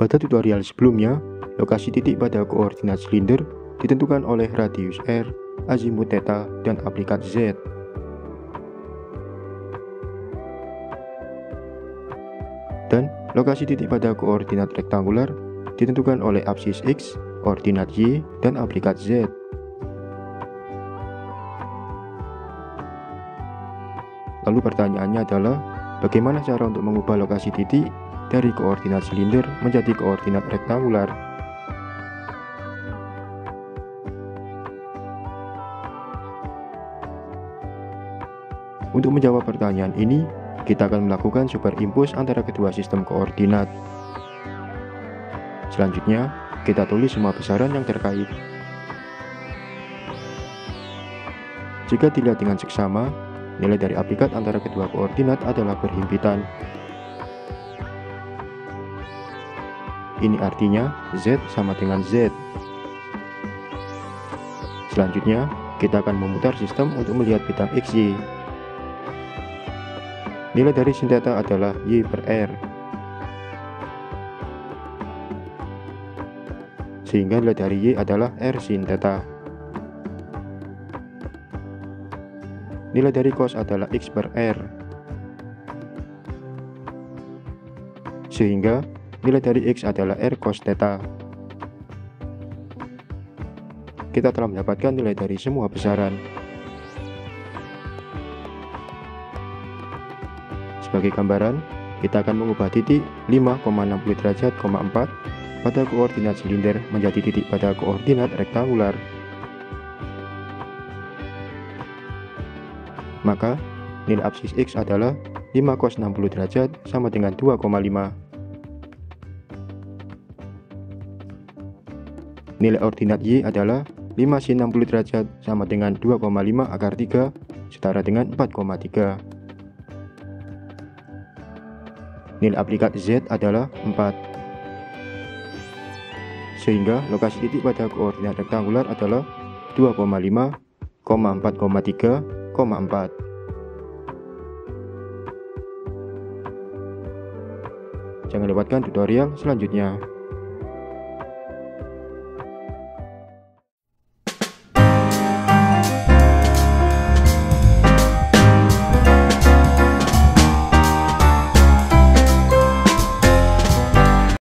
Pada tutorial sebelumnya, lokasi titik pada koordinat silinder ditentukan oleh radius R, azimut theta, dan aplikat Z. Dan lokasi titik pada koordinat rektangular ditentukan oleh absis X, koordinat Y, dan aplikat Z. Lalu pertanyaannya adalah, bagaimana cara untuk mengubah lokasi titik dari koordinat silinder menjadi koordinat rektangular? Untuk menjawab pertanyaan ini, kita akan melakukan superimpos antara kedua sistem koordinat. Selanjutnya, kita tulis semua besaran yang terkait. Jika dilihat dengan seksama, Nilai dari aplikat antara kedua koordinat adalah berhimpitan. Ini artinya Z sama dengan Z. Selanjutnya, kita akan memutar sistem untuk melihat bidang XY. Nilai dari sin theta adalah Y per R. Sehingga nilai dari Y adalah R sin theta. Nilai dari cos adalah X per R. Sehingga nilai dari X adalah R cos theta. Kita telah mendapatkan nilai dari semua besaran. Sebagai gambaran, kita akan mengubah titik 5,60 derajat, 4 pada koordinat silinder menjadi titik pada koordinat rektangular. Maka nilai absis X adalah 5 cos 60 derajat sama dengan 2,5. Nilai ordinat Y adalah 5 sin 60 derajat sama dengan 2,5 akar 3 setara dengan 4,3. Nilai aplikat Z adalah 4. Sehingga lokasi titik pada koordinat rektangular adalah 2,5, 4,3, 4. Jangan lewatkan tutorial selanjutnya.